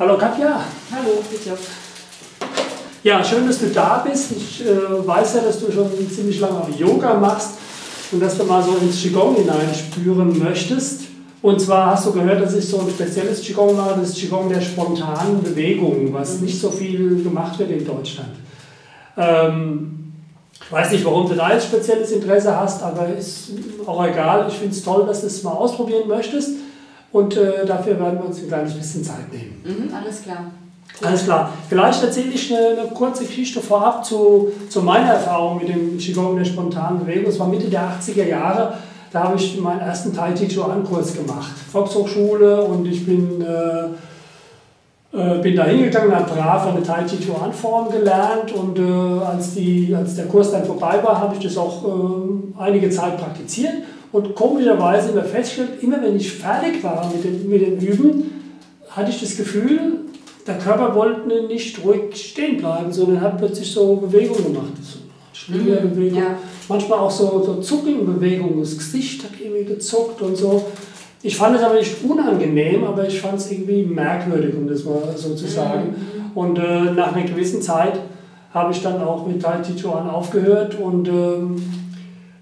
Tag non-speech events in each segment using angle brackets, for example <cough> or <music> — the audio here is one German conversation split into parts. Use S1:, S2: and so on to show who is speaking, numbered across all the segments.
S1: Hallo Katja.
S2: Hallo, bitte.
S1: Ja, schön, dass du da bist. Ich äh, weiß ja, dass du schon ziemlich lange auch Yoga machst und dass du mal so ins Qigong hineinspüren möchtest. Und zwar hast du gehört, dass ich so ein spezielles Qigong mache, das Qigong der spontanen Bewegungen, was mhm. nicht so viel gemacht wird in Deutschland. Ähm, ich weiß nicht, warum du da jetzt spezielles Interesse hast, aber ist auch egal. Ich finde es toll, dass du es mal ausprobieren möchtest. Und äh, dafür werden wir uns ein kleines bisschen Zeit nehmen.
S2: Mhm, alles klar.
S1: Alles klar. Vielleicht erzähle ich eine, eine, kurze Geschichte vorab zu, zu meiner Erfahrung mit dem Qigong der spontanen Bewegung. Es war Mitte der 80er Jahre. Da habe ich meinen ersten Tai Chi Chuan Kurs gemacht. Volkshochschule und ich bin, äh, äh, bin da hingegangen, habe brav eine Tai Chi Chuan Form gelernt und äh, als, die, als der Kurs dann vorbei war, habe ich das auch äh, einige Zeit praktiziert und komischerweise immer festgestellt, immer wenn ich fertig war mit dem, mit dem Üben, hatte ich das Gefühl, der Körper wollte nicht ruhig stehen bleiben, sondern hat plötzlich so Bewegungen gemacht. So Schlingerbewegung. Mhm, ja. Manchmal auch so, so Zuckenbewegungen. Das Gesicht hat irgendwie gezuckt und so. Ich fand es aber nicht unangenehm, aber ich fand es irgendwie merkwürdig, um das mal so zu sagen. Mhm. Und äh, nach einer gewissen Zeit habe ich dann auch mit Tai Chi Chuan aufgehört und ähm,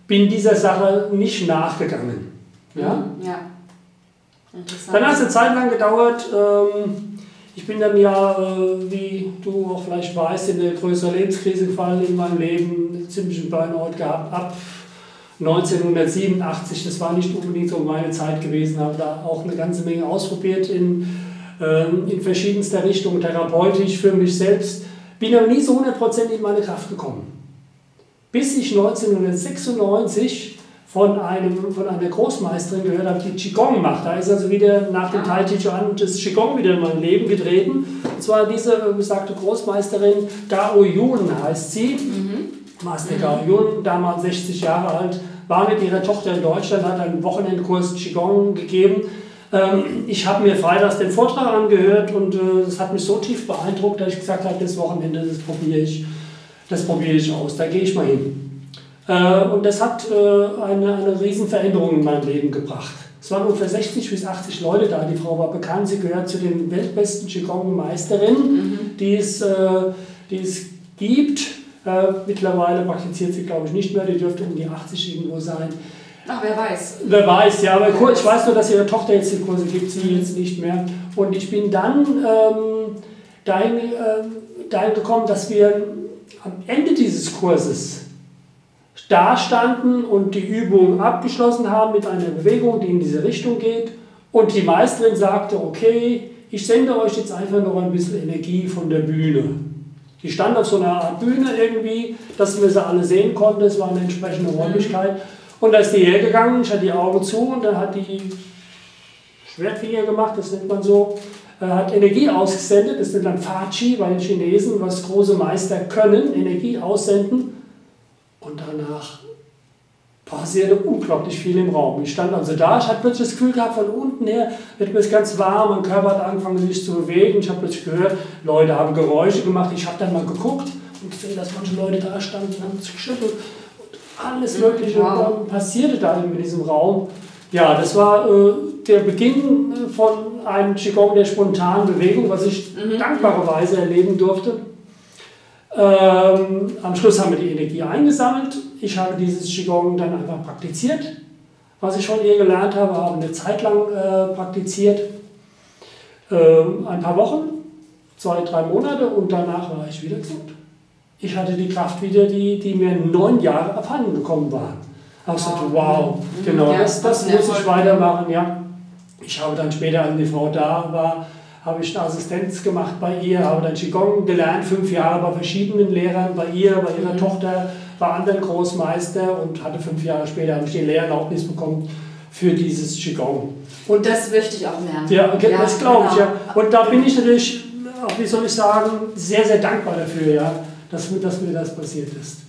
S1: bin dieser Sache nicht nachgegangen. Ja?
S2: Ja.
S1: Dann hat es eine Zeit lang gedauert. Ähm, ich bin dann ja, äh, wie du auch vielleicht weißt, in eine größere Lebenskrise gefallen in meinem Leben, einen ziemlichen Burnout gehabt ab 1987. Das war nicht unbedingt so meine Zeit gewesen, habe da auch eine ganze Menge ausprobiert in, ähm, in verschiedenster Richtung, therapeutisch für mich selbst. Bin aber nie so 100% in meine Kraft gekommen bis ich 1996 von, einem, von einer Großmeisterin gehört habe, die Qigong macht. Da ist also wieder nach dem Tai Chi Chuan das Qigong wieder in mein Leben getreten. Und zwar diese besagte Großmeisterin, Gao Yun heißt sie. Mhm. Meister mhm. Gao Yun, damals 60 Jahre alt, war mit ihrer Tochter in Deutschland, hat einen Wochenendkurs Qigong gegeben. Ähm, ich habe mir freitags den Vortrag angehört und äh, das hat mich so tief beeindruckt, dass ich gesagt habe, das Wochenende, das probiere ich das probiere ich aus, da gehe ich mal hin. Äh, und das hat äh, eine, eine Riesenveränderung in mein Leben gebracht. Es waren ungefähr 60 bis 80 Leute da. Die Frau war bekannt, sie gehört zu den weltbesten Qigong-Meisterinnen, mhm. die, es, äh, die es gibt. mittlerweile praktiziert sie, glaube ich, nicht mehr. Die dürfte um die 80 irgendwo sein.
S2: Ach, wer weiß.
S1: Wer weiß, ja. Aber ich weiß nur, dass ihre Tochter jetzt die Kurse gibt, sie jetzt nicht mehr. Und ich bin dann ähm, dahin, äh, dahin gekommen, dass wir am Ende dieses Kurses dastanden und die Übung abgeschlossen haben mit einer Bewegung, die in diese Richtung geht. Und die Meisterin sagte, okay, ich sende euch jetzt einfach noch ein bisschen Energie von der Bühne. Die stand auf so einer Art Bühne irgendwie, dass wir sie alle sehen konnten, es war eine entsprechende Räumlichkeit. Und da ist die hergegangen, ich hatte die Augen zu und dann hat die Schwertfinger gemacht, das nennt man so, hat Energie ausgesendet, das nennt man Fachi bei den Chinesen, was große Meister können, Energie aussenden. Und danach passierte unglaublich viel im Raum. Ich stand also da, ich hatte plötzlich das Gefühl gehabt, von unten her wird mir ganz warm, mein Körper hat angefangen sich zu bewegen. Ich habe plötzlich gehört, Leute haben Geräusche gemacht. Ich habe dann mal geguckt und gesehen, dass manche Leute da standen, haben sich geschüttelt und alles Mögliche wow. passierte da in diesem Raum. Ja, das war äh, der Beginn äh, von einem Qigong der spontanen Bewegung, was ich mhm. dankbarerweise erleben durfte. Ähm, am Schluss haben wir die Energie eingesammelt. Ich habe dieses Qigong dann einfach praktiziert. Was ich von ihr gelernt habe, habe eine Zeit lang äh, praktiziert. Ähm, ein paar Wochen, zwei, drei Monate und danach war ich wieder gesund. Ich hatte die Kraft wieder, die, die mir neun Jahre abhanden gekommen war habe gesagt, wow, genau, ja, das, das muss ich weitermachen. Ja. Ich habe dann später, als die Frau da war, habe ich eine Assistenz gemacht bei ihr, habe dann Qigong gelernt, fünf Jahre bei verschiedenen Lehrern, bei ihr, bei ihrer mhm. Tochter, bei anderen Großmeister und hatte fünf Jahre später habe ich die Lehrerlaubnis bekommen für dieses Qigong.
S2: Und das möchte ich auch lernen.
S1: Ja, ja das glaube genau. ich, ja. Und da bin ich natürlich, wie soll ich sagen, sehr, sehr dankbar dafür, ja, dass, dass mir das passiert ist.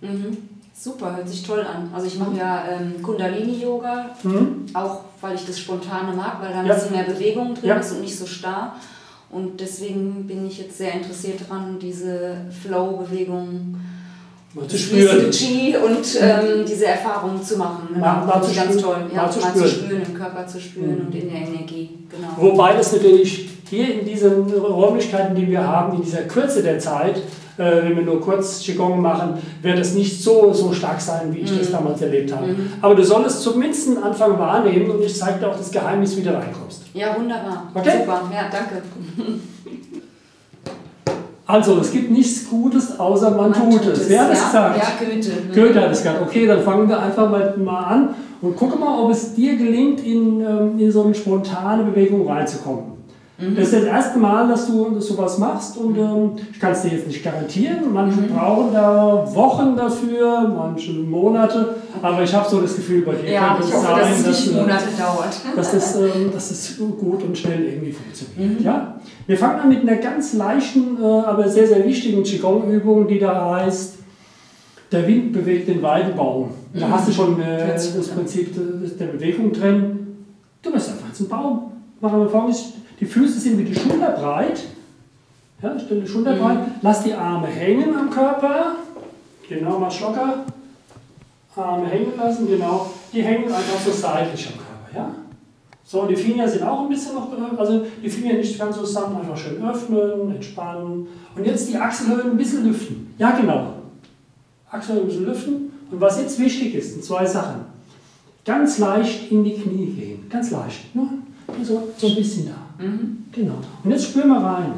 S2: Mhm. Super, hört sich toll an. Also ich mache ja ähm, Kundalini-Yoga, mhm. auch weil ich das Spontane mag, weil da ein ja. bisschen mehr Bewegung drin ja. ist und nicht so starr. Und deswegen bin ich jetzt sehr interessiert daran, diese Flow-Bewegung
S1: mal zu spüren.
S2: Qi und ähm, diese Erfahrungen zu machen.
S1: Genau. Mal, mal zu
S2: ganz
S1: spüren,
S2: toll. Ja,
S1: mal
S2: mal,
S1: zu
S2: zu,
S1: spüren.
S2: spüren. im Körper zu spüren und in der Energie. Genau.
S1: Wobei das natürlich hier in diesen Räumlichkeiten, die wir haben, in dieser Kürze der Zeit, äh, wenn wir nur kurz Qigong machen, wird es nicht so, so stark sein, wie ich das damals erlebt habe. Aber du solltest zumindest einen Anfang wahrnehmen und ich zeige dir auch das Geheimnis, wie du reinkommst.
S2: Ja, wunderbar.
S1: Okay.
S2: Super. Ja, danke. <laughs>
S1: Also, es gibt nichts Gutes, außer man,
S2: Man
S1: tut es. Wer hat das
S2: ja?
S1: gesagt?
S2: Ja, Goethe. Mhm.
S1: Goethe hat es gesagt. Okay, dann fangen wir einfach mal, mal an und gucke mal, ob es dir gelingt, in, ähm, in so eine spontane Bewegung reinzukommen.
S2: Mhm.
S1: Das ist das erste Mal, dass du sowas machst und ähm, ich kann es dir jetzt nicht garantieren. Manche
S2: Mhm.
S1: brauchen da Wochen dafür, manche Monate, aber ich habe so das Gefühl, bei dir
S2: Ja,
S1: könnte
S2: ich
S1: es
S2: hoffe,
S1: sein,
S2: dass es nicht
S1: äh,
S2: Monate dauert.
S1: dass das, ähm, dass das gut und schnell irgendwie funktioniert.
S2: Mhm.
S1: Ja? Wir fangen an mit einer ganz leichten, äh, aber sehr, sehr wichtigen Qigong-Übung, die da heißt, der Wind bewegt den Weidebaum. Da hast du schon äh, das. Prinzip der- Bewegung drin. Du bist einfach jetzt ein Baum. Machen wir folgendes, die Füße sind wie die Schulter breit. Ja, stell die Schulter breit. Lass die Arme hängen am Körper. Genau, mach locker. Arme hängen lassen, genau. Die hängen einfach so seitlich am Körper, ja? So, die Finger sind auch ein bisschen noch, äh, also die Finger nicht ganz so zusammen, einfach schön öffnen, entspannen. Und jetzt die Achselhöhen ein bisschen lüften. Ja, genau. Achselhöhen ein bisschen lüften. Und was jetzt wichtig ist, sind zwei Sachen. Ganz leicht in die Knie gehen, ganz leicht. Nur so, so ein bisschen da.
S2: Mhm.
S1: Genau. Und jetzt spür mal rein.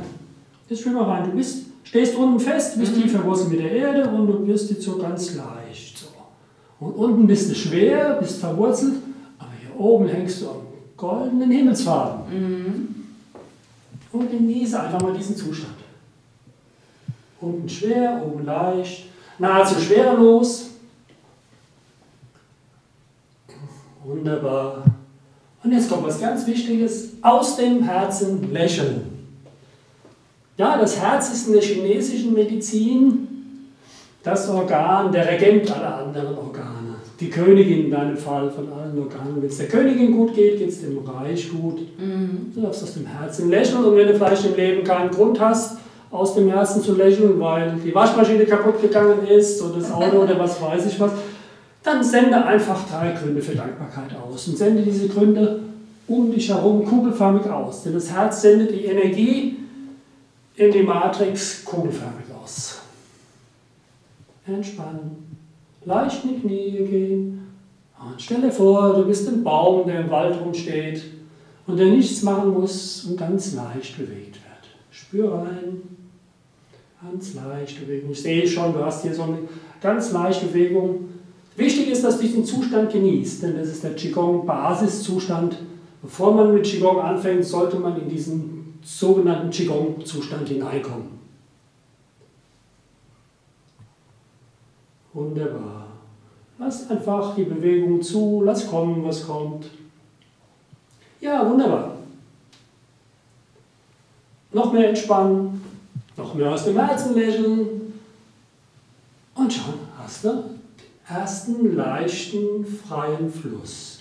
S1: Jetzt spür mal rein. Du bist, stehst unten fest, bist tief verwurzelt mit der Erde und du wirst jetzt so ganz leicht. So. Und unten bist du schwer, bist verwurzelt, aber hier oben hängst du am goldenen Himmelsfaden. Und genieße einfach mal diesen Zustand. Unten schwer, oben leicht, nahezu schwerelos. Wunderbar. Und jetzt kommt was ganz Wichtiges. Aus dem Herzen lächeln. Ja, das Herz ist in der chinesischen Medizin das Organ, der Regent aller anderen Organe. Die Königin in deinem Fall von allen Organen. Wenn es der Königin gut geht, geht es dem Reich gut. Du darfst aus dem Herzen lächeln und wenn du vielleicht im Leben keinen Grund hast, aus dem Herzen zu lächeln, weil die Waschmaschine kaputt gegangen ist oder das Auto oder was weiß ich was, dann sende einfach drei Gründe für Dankbarkeit aus und sende diese Gründe um dich herum kugelförmig aus. Denn das Herz sendet die Energie in die Matrix kugelförmig aus. Entspannen, leicht in die Knie gehen. Und stell dir vor, du bist ein Baum, der im Wald rumsteht und der nichts machen muss und ganz leicht bewegt wird. Spür rein, ganz leicht Bewegung. Ich sehe schon, du hast hier so eine ganz leichte Bewegung. Wichtig ist, dass du diesen Zustand genießt, denn das ist der Qigong-Basiszustand. Bevor man mit Qigong anfängt, sollte man in diesen sogenannten Qigong-Zustand hineinkommen. Wunderbar. Lass einfach die Bewegung zu, lass kommen, was kommt. Ja, wunderbar. Noch mehr entspannen, noch mehr aus dem Herzen lächeln. Und schon hast du ersten leichten, freien Fluss.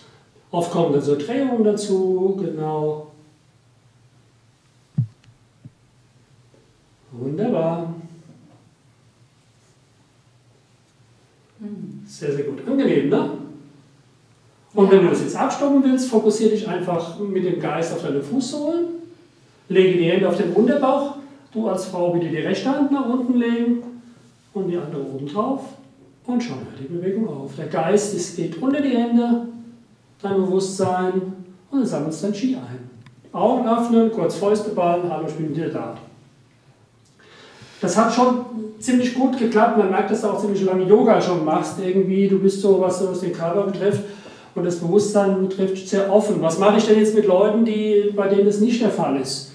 S1: Oft kommen dann so Drehungen dazu, genau. Wunderbar. Sehr, sehr gut. Angenehm, ne? Und wenn du das jetzt abstoppen willst, fokussiere dich einfach mit dem Geist auf deine Fußsohlen. Lege die Hände auf den Unterbauch. Du als Frau bitte die rechte Hand nach unten legen und die andere oben drauf. Und schon hört die Bewegung auf. Der Geist ist, geht unter die Hände, dein Bewusstsein und du sammelst dein Ski ein. Augen öffnen, kurz Fäuste ballen, hallo, ich bin wieder da. Das hat schon ziemlich gut geklappt. Man merkt, dass du auch ziemlich lange Yoga schon machst. Irgendwie, du bist so, was, was den Körper betrifft und das Bewusstsein betrifft, sehr offen. Was mache ich denn jetzt mit Leuten, die, bei denen das nicht der Fall ist?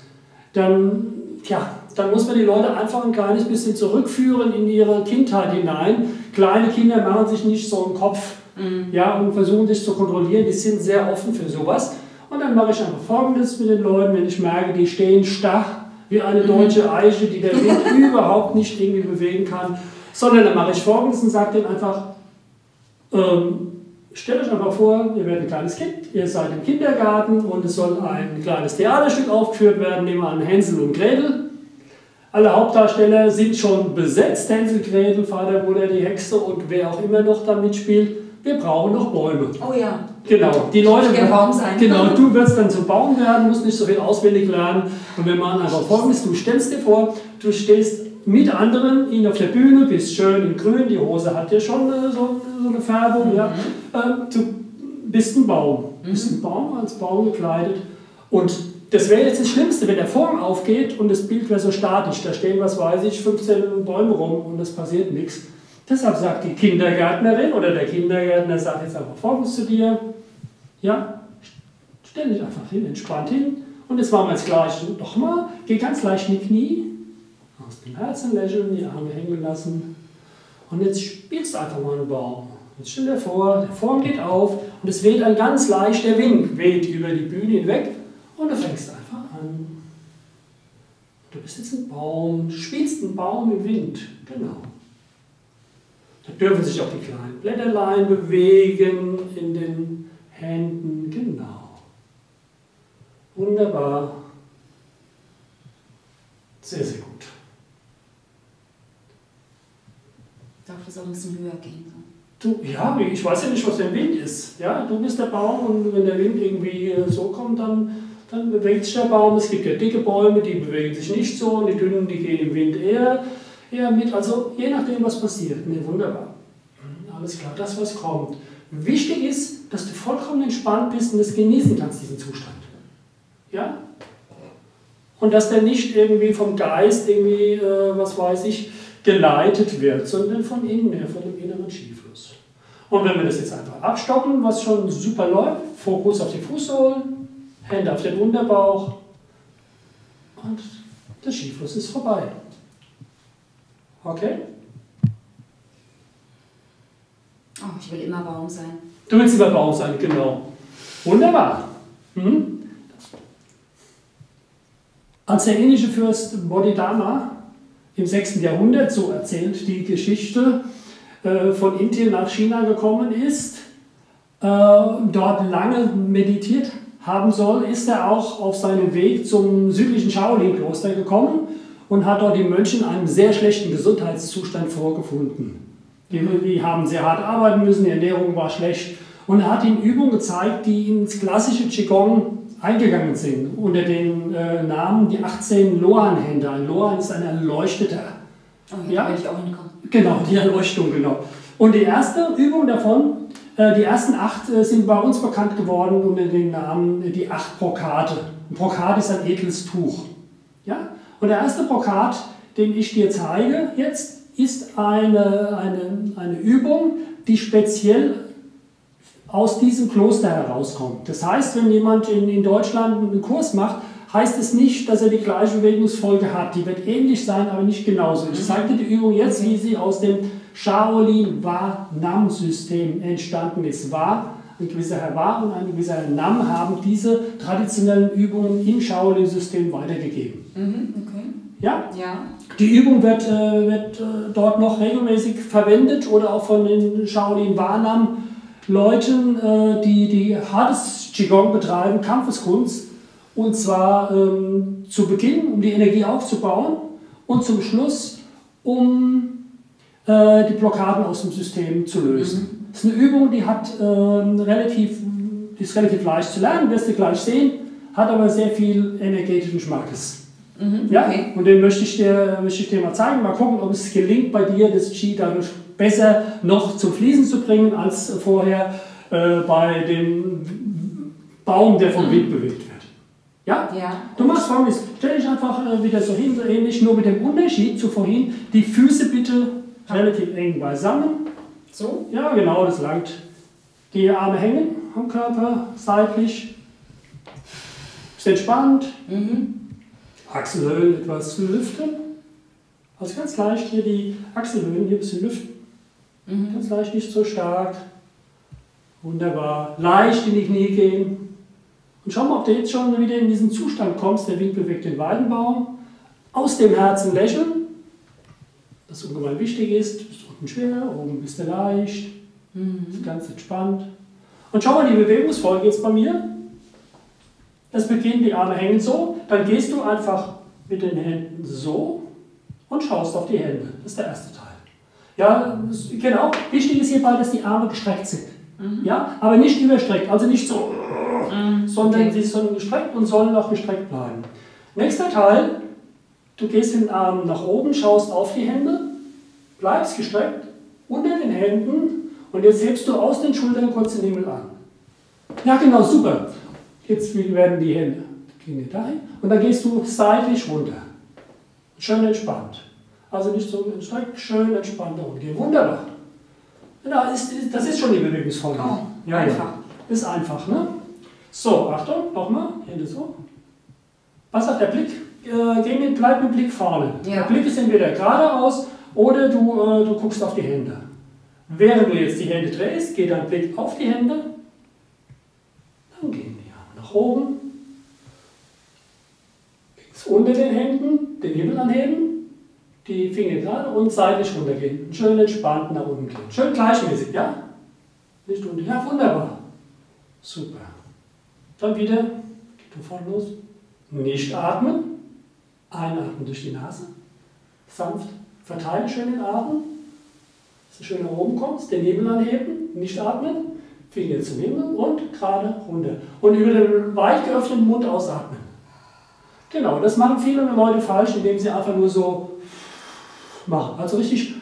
S1: Dann, tja, dann muss man die Leute einfach ein kleines bisschen zurückführen in ihre Kindheit hinein. Kleine Kinder machen sich nicht so einen Kopf ja, und versuchen sich zu kontrollieren. Die sind sehr offen für sowas. Und dann mache ich einfach Folgendes mit den Leuten, wenn ich merke, die stehen starr wie eine deutsche Eiche, die der Wind <laughs> überhaupt nicht irgendwie bewegen kann, sondern dann mache ich Folgendes und sage denen einfach, ähm, stellt euch einfach vor, ihr werdet ein kleines Kind, ihr seid im Kindergarten und es soll ein kleines Theaterstück aufgeführt werden, nehmen wir an Hänsel und Gretel. Alle Hauptdarsteller sind schon besetzt, Hänsel, Gretel, Vater, Mutter, die Hexe und wer auch immer noch da mitspielt. Wir brauchen noch Bäume.
S2: Oh ja.
S1: Genau, die Leute.
S2: Ich Baum sein.
S1: Genau, du wirst dann zum Baum werden, musst nicht so viel auswendig lernen. Und wir machen einfach folgendes: Du stellst dir vor, du stehst mit anderen ihn auf der Bühne, bist schön in grün, die Hose hat ja schon äh, so, so eine Färbung. Mhm. Ja. Ähm, du bist ein Baum, mhm. bist ein Baum als Baum gekleidet. Und das wäre jetzt das Schlimmste, wenn der Vorhang aufgeht und das Bild wäre so statisch. Da stehen, was weiß ich, 15 Bäume rum und es passiert nichts. Deshalb sagt die Kindergärtnerin oder der Kindergärtner sagt jetzt einfach folgendes zu dir. Ja, stell dich einfach hin, entspannt hin. Und jetzt machen wir das Gleiche nochmal. Geh ganz leicht in die Knie, aus dem Herzen lächeln, die Arme hängen lassen. Und jetzt spielst du einfach mal einen Baum. Jetzt stell dir vor, der Vorhang geht auf und es weht ein ganz leichter Wind, weht über die Bühne hinweg und du fängst einfach an. Du bist jetzt ein Baum, du spielst einen Baum im Wind. Genau. Da dürfen sich auch die kleinen Blätterlein bewegen in den Händen. Genau. Wunderbar. Sehr, sehr gut.
S2: Darf das auch ein bisschen höher gehen?
S1: Du, ja, ich weiß ja nicht, was der Wind ist. Ja, du bist der Baum und wenn der Wind irgendwie so kommt, dann dann bewegt sich der Baum. Es gibt ja dicke Bäume, die bewegen sich nicht so und die dünnen, die gehen im Wind eher, eher mit. Also je nachdem, was passiert. Ne, wunderbar. Mhm, alles klar, das, was kommt. Wichtig ist, dass du vollkommen entspannt bist und es genießen kannst, diesen Zustand. Ja? Und dass der nicht irgendwie vom Geist irgendwie, äh, was weiß ich, geleitet wird, sondern von innen her, von dem inneren Skifluss. Und wenn wir das jetzt einfach abstoppen, was schon super läuft, Fokus auf die Fußsohlen, Hände auf den Unterbauch und der Skifluss ist vorbei. Okay?
S2: Oh, ich will immer Baum sein.
S1: Du willst immer Baum sein, genau. Wunderbar. Hm? Als der indische Fürst Bodhidharma im 6. Jahrhundert, so erzählt die Geschichte, äh, von Indien nach China gekommen ist, äh, dort lange meditiert haben soll, ist er auch auf seinem Weg zum südlichen Shaolin-Kloster gekommen und hat dort die Mönche in einem sehr schlechten Gesundheitszustand vorgefunden. Die, die haben sehr hart arbeiten müssen, die Ernährung war schlecht. Und er hat ihnen Übungen gezeigt, die ins klassische Qigong eingegangen sind, unter den äh, Namen die 18 Loan-Hände. Ein Loan ist ein Erleuchteter.
S2: Oh, ja, ja? ich auch hinkommen.
S1: Genau, die Erleuchtung, genau. Und die erste Übung davon die ersten acht äh, sind bei uns bekannt geworden unter dem Namen äh, die acht Brokate. Ein Brokat ist ein edles Tuch. Ja? Und der erste Brokat, den ich dir zeige jetzt, ist eine, eine, eine Übung, die speziell aus diesem Kloster herauskommt. Das heißt, wenn jemand in, in Deutschland einen Kurs macht, heißt es nicht, dass er die gleiche Bewegungsfolge hat. Die wird ähnlich sein, aber nicht genauso. Ich zeige dir die Übung jetzt, wie sie aus dem Shaolin Wa Nam System entstanden ist. Wa, ein gewisser Herr Wa und ein gewisser Herr Nam haben diese traditionellen Übungen im Shaolin-System weitergegeben.
S2: Mhm, okay.
S1: Ja?
S2: ja?
S1: Die Übung wird, äh, wird äh, dort noch regelmäßig verwendet oder auch von den Shaolin Wa Nam Leuten, äh, die, die hartes Qigong betreiben, Kampfeskunst. Und zwar ähm, zu Beginn, um die Energie aufzubauen und zum Schluss, um äh, die Blockaden aus dem System zu lösen. Mhm. Das ist eine Übung, die, hat, äh, relativ, die ist relativ leicht zu lernen, wirst du gleich sehen, hat aber sehr viel energetischen Schmackes.
S2: Mhm,
S1: ja?
S2: Okay.
S1: Und den möchte ich, dir, möchte ich dir mal zeigen. Mal gucken, ob es gelingt bei dir, das Qi dadurch besser noch zum Fließen zu bringen, als vorher äh, bei dem Baum, der vom mhm. Wind bewegt wird. Ja?
S2: ja.
S1: Du machst folgendes: stell dich einfach äh, wieder so hin, so ähnlich, nur mit dem Unterschied zu vorhin. Die Füße bitte relativ eng beisammen.
S2: So?
S1: Ja, genau, das langt. Die Arme hängen am Körper, seitlich. Ist entspannt.
S2: Mhm.
S1: Achselhöhlen etwas zu lüften. Also ganz leicht hier die Achselhöhlen hier ein bisschen lüften.
S2: Mhm.
S1: Ganz leicht, nicht so stark. Wunderbar. Leicht in die Knie gehen. Und schau mal, ob du jetzt schon wieder in diesen Zustand kommst. Der Wind bewegt den Weidenbaum. Aus dem Herzen lächeln das ungemein wichtig ist. Bist unten schwer, oben bist du leicht,
S2: mhm.
S1: ist ganz entspannt. Und schau mal die Bewegungsfolge jetzt bei mir. Es beginnt, die Arme hängen so, dann gehst du einfach mit den Händen so und schaust auf die Hände. Das ist der erste Teil. Ja, genau. Wichtig ist hierbei, dass die Arme gestreckt sind. Mhm. Ja, aber nicht überstreckt, also nicht so, mhm. sondern okay. sie sollen gestreckt und sollen auch gestreckt bleiben. Nächster Teil, du gehst den Arm nach oben, schaust auf die Hände, bleibst gestreckt, unter den Händen und jetzt hebst du aus den Schultern kurz den Himmel an. Ja, genau, super. Jetzt werden die Hände, gehen dahin und dann gehst du seitlich runter. Schön entspannt. Also nicht so gestreckt, schön entspannt gehen. Wunderbar. Ja, ist, das ist schon die Bewegungsform.
S2: Oh, ja, einfach. Ja.
S1: Ist einfach, ne? So, Achtung, nochmal, Hände so. Was sagt der Blick? Äh, geh mit, bleib mit Blick vorne. Ja. Der Blick ist entweder geradeaus oder du, äh, du guckst auf die Hände. Während du jetzt die Hände drehst, geht dein Blick auf die Hände. Dann gehen die Arme nach oben. Unter den Händen den Himmel anheben die Finger gerade und seitlich runtergehen. Schön entspannt nach unten gehen. Schön gleichmäßig, ja? Nicht unten. Ja, wunderbar. Super. Dann wieder, geht sofort los. Nicht atmen. Einatmen durch die Nase. Sanft. Verteile schön den Atem. Dass du schön nach oben kommst. Den Nebel anheben. Nicht atmen. Finger zum Himmel und gerade runter. Und über den weit geöffneten Mund ausatmen. Genau, das machen viele Leute falsch, indem sie einfach nur so machen. Also richtig,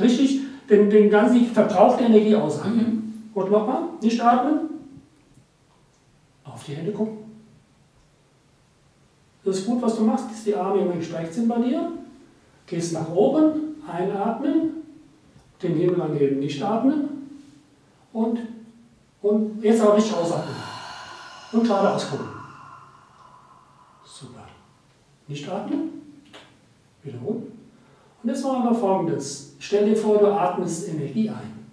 S1: richtig den, den ganzen Verbrauch der Energie ausatmen. Mhm. Und nochmal, nicht atmen, auf die Hände gucken. Das ist gut, was du machst, dass die Arme immer gestreckt sind bei dir. Gehst nach oben, einatmen, den Himmel anheben, nicht atmen. Und, und jetzt auch richtig ausatmen. Und geradeaus gucken. Super. Nicht atmen. Wiederholen. Und jetzt machen wir folgendes. Stell dir vor, du atmest Energie ein.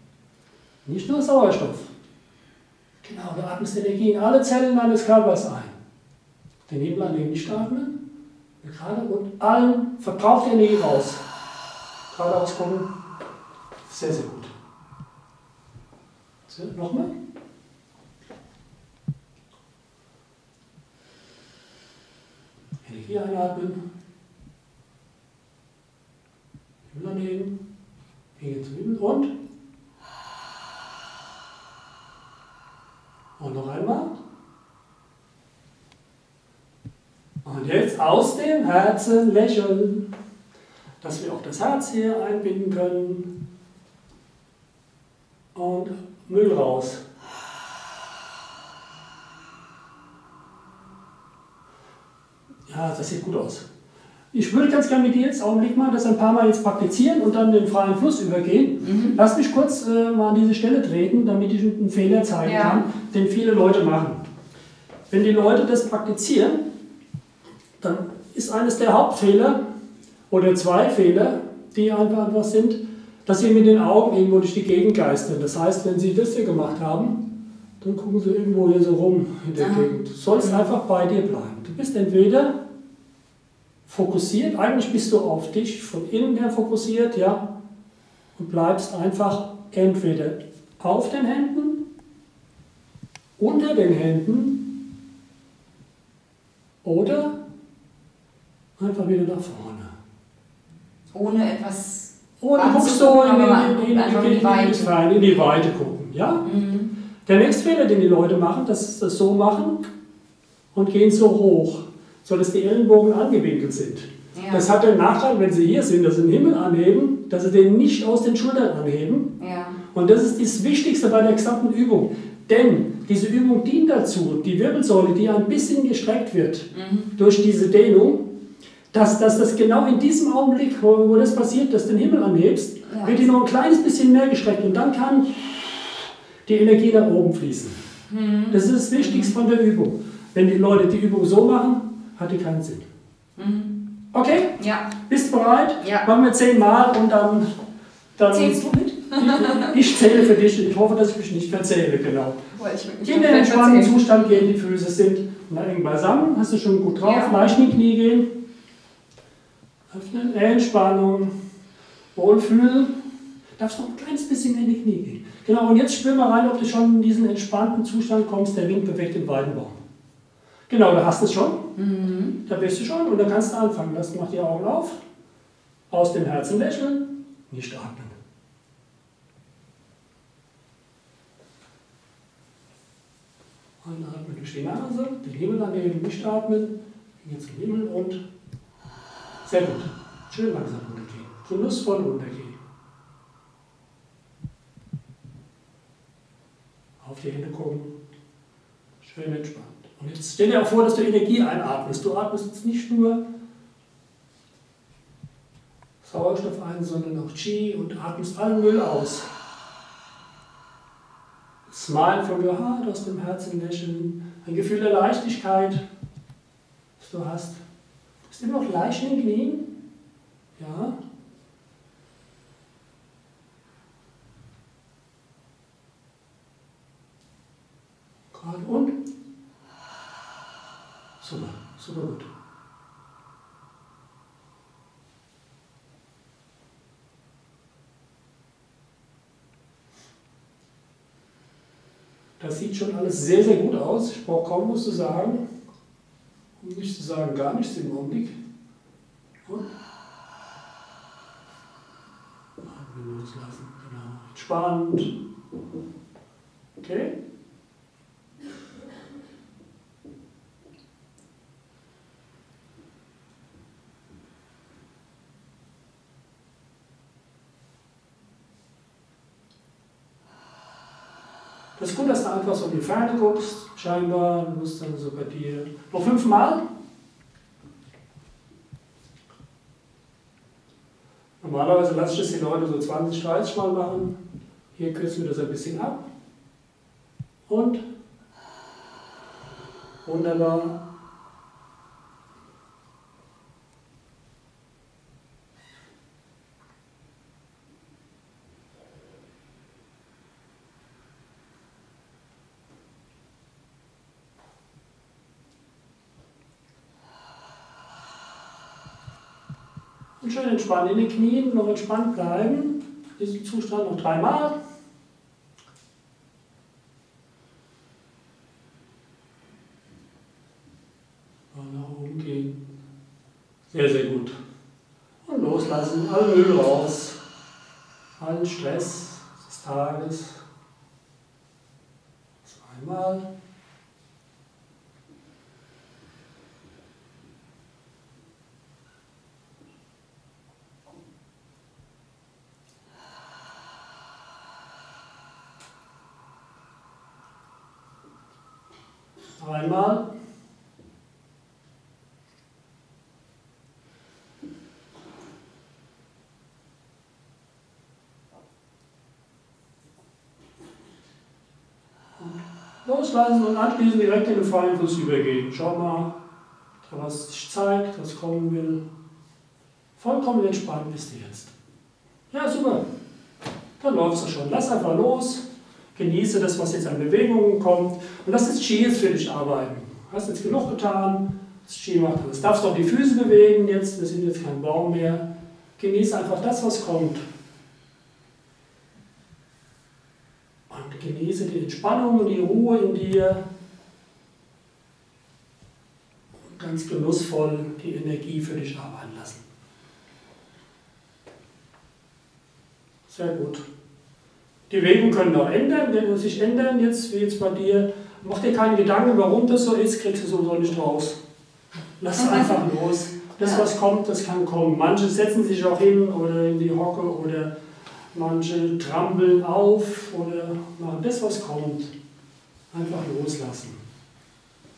S1: Nicht nur Sauerstoff. Genau, du atmest Energie in alle Zellen deines Körpers ein. Den Nebel an nicht atmen. Gerade und allen verbraucht Energie raus. Geradeaus gucken. Sehr, sehr gut. So, nochmal. Energie einatmen. Himmel anheben, Finger zum Himmel und. Und noch einmal. Und jetzt aus dem Herzen lächeln, dass wir auch das Herz hier einbinden können. Und Müll raus. Ja, das sieht gut aus. Ich würde ganz gerne mit dir jetzt Augenblick mal das ein paar Mal jetzt praktizieren und dann den freien Fluss übergehen. Mhm. Lass mich kurz äh, mal an diese Stelle treten, damit ich einen Fehler zeigen ja. kann, den viele Leute machen. Wenn die Leute das praktizieren, dann ist eines der Hauptfehler oder zwei Fehler, die einfach einfach sind, dass sie mit den Augen irgendwo durch die Gegend geistern. Das heißt, wenn sie das hier gemacht haben, dann gucken sie irgendwo hier so rum in der Aha. Gegend. Du sollst mhm. einfach bei dir bleiben. Du bist entweder fokussiert. Eigentlich bist du auf dich von innen her fokussiert, ja, und bleibst einfach entweder auf den Händen, unter den Händen oder einfach wieder nach vorne.
S2: Ohne etwas.
S1: Ohne guckst du in, in, in, in, die Weite. gucken. Ja? Mhm. Der nächste Fehler, den die Leute machen, dass sie das so machen und gehen so hoch so dass die Ellenbogen angewinkelt sind. Ja. Das hat den Nachteil, wenn sie hier sind, dass sie den Himmel anheben, dass sie den nicht aus den Schultern anheben. Ja. Und das ist das Wichtigste bei der gesamten Übung. Denn diese Übung dient dazu, die Wirbelsäule, die ein bisschen gestreckt wird mhm. durch diese Dehnung, dass, dass das genau in diesem Augenblick, wo, wo das passiert, dass du den Himmel anhebst, ja. wird die noch ein kleines bisschen mehr gestreckt und dann kann die Energie nach oben fließen. Mhm. Das ist das Wichtigste von der Übung. Wenn die Leute die Übung so machen, hatte keinen Sinn. Mhm. Okay?
S2: Ja.
S1: Bist du bereit?
S2: Ja.
S1: Machen wir zehnmal und dann. dann
S2: Zählst du mit?
S1: ich, <laughs> ich zähle für dich. Ich hoffe, dass ich mich nicht verzähle, genau. In den entspannten Zustand gehen, die Füße sind eng beisammen. Hast du schon gut drauf. Ja. Leicht in die Knie gehen. Öffnen, Entspannung. Wohlfühlen. Darfst noch ein kleines bisschen in die Knie gehen. Genau, und jetzt spür mal rein, ob du schon in diesen entspannten Zustand kommst. Der Wind bewegt den Weidenbaum. Genau, da hast du es schon. Mhm. Da bist du schon und dann kannst du anfangen. Lass, mach die Augen auf. Aus dem Herzen lächeln. Nicht atmen. Einatmen durch die Nase, den Himmel annehmen, nicht atmen. Hier zum Himmel und sehr gut. Schön langsam runtergehen. Genussvoll runtergehen. Auf die Hände gucken. Schön entspannt. Und jetzt stell dir auch vor, dass du Energie einatmest. Du atmest jetzt nicht nur Sauerstoff ein, sondern auch Qi und atmest allen Müll aus. Smile from your heart, aus dem Herzen lächeln. Ein Gefühl der Leichtigkeit, das du hast. Bist du immer noch leicht in Knien? Ja. Gerade und? Super, super gut. Das sieht schon alles sehr, sehr gut aus. Ich brauche kaum was zu sagen. Nicht zu sagen, gar nichts im Augenblick. Und atmen loslassen. Genau. Entspannt. Okay? Das ist gut, dass du einfach so in die Ferne guckst, scheinbar, du musst dann so bei dir. Noch fünfmal? Normalerweise lasse ich das die Leute so 20, 30 Mal machen. Hier kürzen wir das ein bisschen ab. Und wunderbar. Schön entspannen in den Knien, noch entspannt bleiben. Diesen Zustand noch dreimal. nach oben gehen. Sehr, sehr gut. Und loslassen, all Müll raus, allen Stress des Tages. Zweimal. Einmal. Loslassen und anschließend direkt in den freien Fluss übergehen. Schau mal, was sich zeigt, was kommen will. Vollkommen entspannt bist du jetzt. Ja, super. Dann läuft es schon. Lass einfach los. Genieße das, was jetzt an Bewegungen kommt. Und lass das Ski jetzt für dich arbeiten. Hast jetzt genug getan. Das Ski macht alles. Darfst auch die Füße bewegen jetzt. Wir sind jetzt kein Baum mehr. Genieße einfach das, was kommt. Und genieße die Entspannung und die Ruhe in dir. Und ganz genussvoll die Energie für dich arbeiten lassen. Sehr gut. Die Wegen können auch ändern, wenn sich ändern, jetzt wie jetzt bei dir. Mach dir keine Gedanken, warum das so ist, kriegst du so nicht raus. Lass einfach los. Das, was kommt, das kann kommen. Manche setzen sich auch hin oder in die Hocke oder manche trampeln auf oder machen das, was kommt. Einfach loslassen.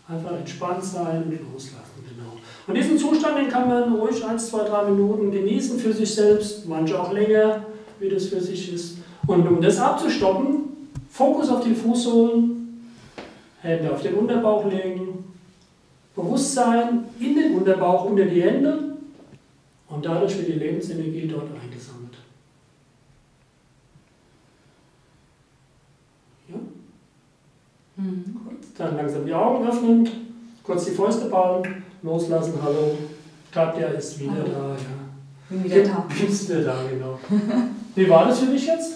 S1: Einfach entspannt sein und loslassen, genau. Und diesen Zustand, den kann man ruhig 1, 2, 3 Minuten genießen für sich selbst, manche auch länger, wie das für sich ist. Und um das abzustoppen, Fokus auf die Fußsohlen, Hände auf den Unterbauch legen, Bewusstsein in den Unterbauch unter die Hände und dadurch wird die Lebensenergie dort eingesammelt. Ja? Mhm. Gut, dann langsam die Augen öffnen, kurz die Fäuste ballen, loslassen, hallo. Katja ist wieder hallo. da, ja.
S2: Bin wieder da.
S1: Bist du da, genau. Wie war das für dich jetzt?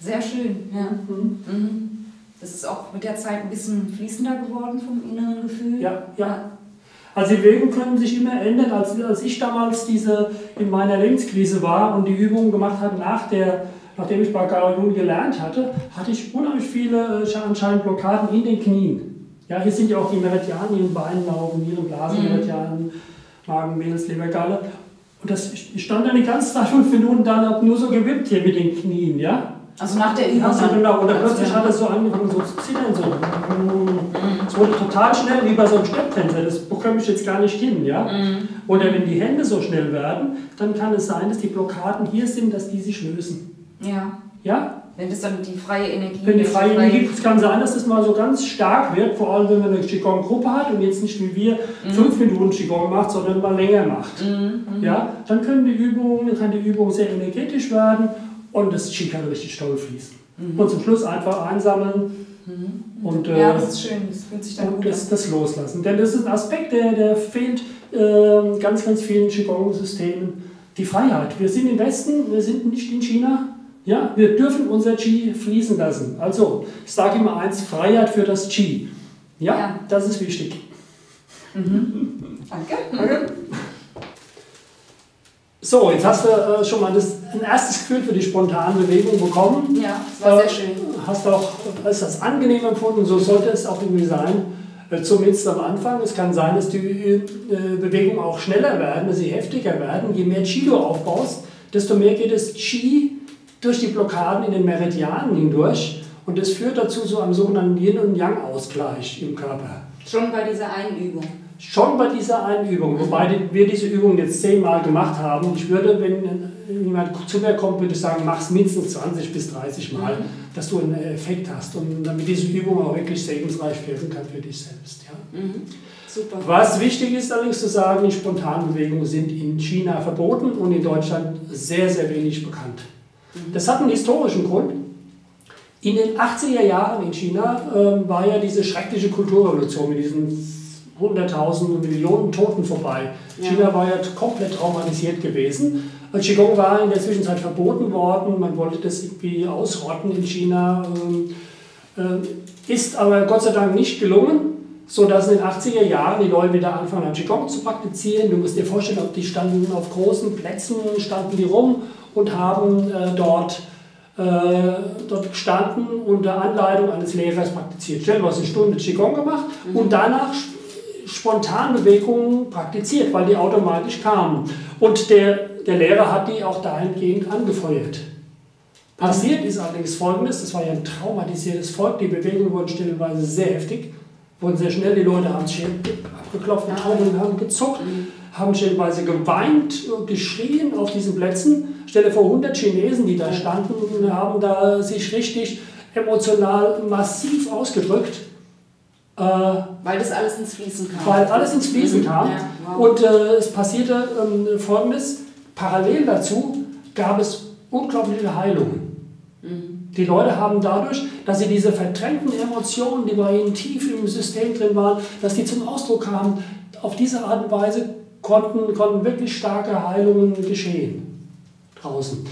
S2: Sehr schön, ja. Mhm. Mhm. Das ist auch mit der Zeit ein bisschen fließender geworden vom inneren Gefühl.
S1: Ja, ja. Also die Bewegungen können sich immer ändern. Als, als ich damals diese in meiner Lebenskrise war und die Übungen gemacht habe nach der nachdem ich bei Garo Juni gelernt hatte, hatte ich unheimlich viele äh, anscheinend Blockaden in den Knien. Ja, hier sind ja auch die Meridianen in den Beinen, Augen, Nieren, Blasen, mhm. Meridianen, Magen, Menes, Leber, Galle. Und das, ich stand dann die ganze Zeit fünf Minuten da und habe nur so gewippt hier mit den Knien, ja.
S2: Also nach der Übung?
S1: Also genau, und dann plötzlich hat es so angefangen so zu zittern. So. Es wurde total schnell, wie bei so einem Stepptänzer. Das bekomme ich jetzt gar nicht hin, ja. Mhm. Oder wenn die Hände so schnell werden, dann kann es sein, dass die Blockaden hier sind, dass die sich lösen.
S2: Ja.
S1: Ja?
S2: Wenn das dann die freie Energie
S1: Wenn die freie Energie, es kann sein, dass das mal so ganz stark wird, vor allem wenn man eine Qigong-Gruppe hat und jetzt nicht wie wir mhm. fünf Minuten Qigong macht, sondern mal länger macht. Mhm. mhm. Ja? Dann können die Übungen, kann die Übung sehr energetisch werden und das Qi kann richtig toll fließen. Mhm. Und zum Schluss einfach einsammeln.
S2: Mhm. Und, äh, ja, das ist schön, das fühlt sich dann
S1: und gut das, das loslassen. Denn das ist ein Aspekt, der, der fehlt äh, ganz, ganz vielen Qigong-Systemen. Die Freiheit. Wir sind im Westen, wir sind nicht in China. Ja, wir dürfen unser Qi fließen lassen. Also, ich sage immer eins, Freiheit für das Qi. Ja, ja. das ist wichtig.
S2: Mhm. Danke. Danke.
S1: So, jetzt hast du äh, schon mal das, ein erstes Gefühl für die spontane Bewegung bekommen.
S2: Ja, das war äh, sehr schön.
S1: Hast auch hast das angenehm empfunden, so sollte es auch irgendwie sein, äh, zumindest am Anfang. Es kann sein, dass die äh, Bewegungen auch schneller werden, dass sie heftiger werden. Je mehr Qi du aufbaust, desto mehr geht es Qi durch die Blockaden in den Meridianen hindurch und das führt dazu zu einem sogenannten Yin- und Yang-Ausgleich im Körper.
S2: Schon bei dieser Einübung?
S1: Schon bei dieser Einübung, wobei wir diese Übung jetzt zehnmal gemacht haben. Ich würde, wenn jemand zu mir kommt, würde ich sagen, mach es mindestens 20 bis 30 Mal, mhm. dass du einen Effekt hast und damit diese Übung auch wirklich segensreich wirken kann für dich selbst. Ja.
S2: Mhm. Super.
S1: Was wichtig ist allerdings zu sagen, die Spontanbewegungen sind in China verboten und in Deutschland sehr, sehr wenig bekannt. Das hat einen historischen Grund. In den 80er Jahren in China äh, war ja diese schreckliche Kulturrevolution mit diesen hunderttausenden Millionen Toten vorbei. Ja. China war ja komplett traumatisiert gewesen. Qigong war in der Zwischenzeit verboten worden, man wollte das irgendwie ausrotten in China, äh, äh, ist aber Gott sei Dank nicht gelungen sodass in den 80er Jahren die Leute wieder anfangen Qigong zu praktizieren. Du musst dir vorstellen, die standen auf großen Plätzen, standen die rum und haben äh, dort, äh, dort gestanden unter Anleitung eines Lehrers praktiziert. Stell dir eine Stunde Qigong gemacht mhm. und danach spontan Bewegungen praktiziert, weil die automatisch kamen. Und der, der Lehrer hat die auch dahingehend angefeuert. Passiert ist allerdings Folgendes, das war ja ein traumatisiertes Volk, die Bewegungen wurden stellenweise sehr heftig, wurden sehr schnell, die Leute haben sich abgeklopft, und haben gezuckt. Mhm haben stellenweise geweint, geschrien auf diesen Plätzen. Stelle vor 100 Chinesen, die da standen, haben da sich richtig emotional massiv ausgedrückt.
S2: Äh, weil das alles ins Fließen kam.
S1: Weil alles ins Fließen mhm. kam. Ja, wow. Und äh, es passierte ähm, Folgendes. Parallel dazu gab es unglaubliche Heilungen. Mhm. Die Leute haben dadurch, dass sie diese verdrängten Emotionen, die bei ihnen tief im System drin waren, dass die zum Ausdruck kamen, auf diese Art und Weise konnten, konnten wirklich starke Heilungen geschehen draußen.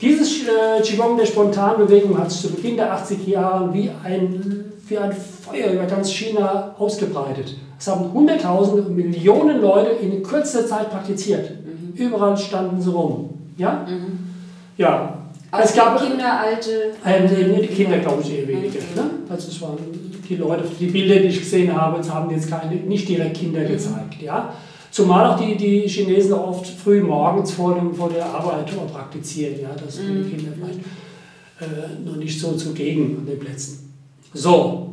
S1: Dieses äh, Qigong der Spontanbewegung hat sich zu Beginn der 80er Jahre wie ein, wie ein Feuer über ganz China ausgebreitet. Es haben Hunderttausende, Millionen Leute in kurzer Zeit praktiziert. Mhm. Überall standen sie rum. Ja?
S2: Mhm.
S1: Ja.
S2: Also es gab Kinder, alte.
S1: Äh, die Kinder, glaube ich, eher weniger. Okay. Ne? Also es waren die Leute, die Bilder, die ich gesehen habe, haben jetzt keine, nicht direkt Kinder mhm. gezeigt. Ja? Zumal auch die, die Chinesen oft früh morgens vor, dem, vor der Arbeit praktizieren. Ja, das sind die mhm. Kinder vielleicht äh, noch nicht so zugegen an den Plätzen. So.